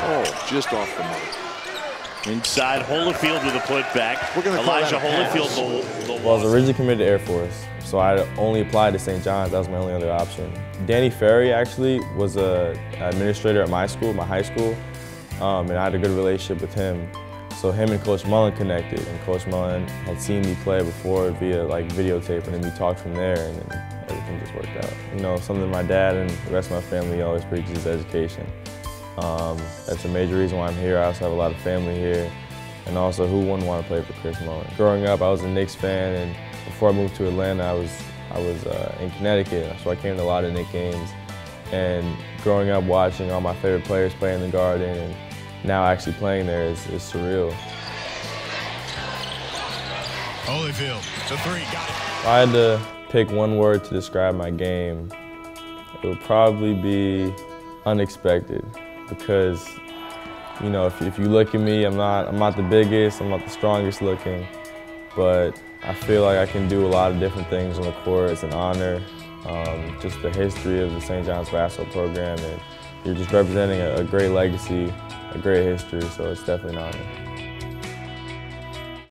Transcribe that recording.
Oh, just off the mark. Inside Holifield with a putback. We're gonna call Elijah that a pass. Holifield, the, the Well, I was originally committed to Air Force, so I only applied to St. John's. That was my only other option. Danny Ferry actually was a administrator at my school, my high school, um, and I had a good relationship with him. So him and Coach Mullin connected, and Coach Mullin had seen me play before via like videotape, and then we talked from there, and then everything just worked out. You know, something my dad and the rest of my family always preaches is education. Um, that's a major reason why I'm here. I also have a lot of family here. And also, who wouldn't want to play for Chris Mullin? Growing up, I was a Knicks fan, and before I moved to Atlanta, I was, I was uh, in Connecticut, so I came to a lot of Knicks games. And growing up watching all my favorite players play in the Garden, and now actually playing there is, is surreal. Holifield, the three, got it. If I had to pick one word to describe my game, it would probably be unexpected because you know if, if you look at me I'm not I'm not the biggest I'm not the strongest looking but I feel like I can do a lot of different things on the court it's an honor um, just the history of the St. John's basketball program and you're just representing a, a great legacy a great history so it's definitely an honor.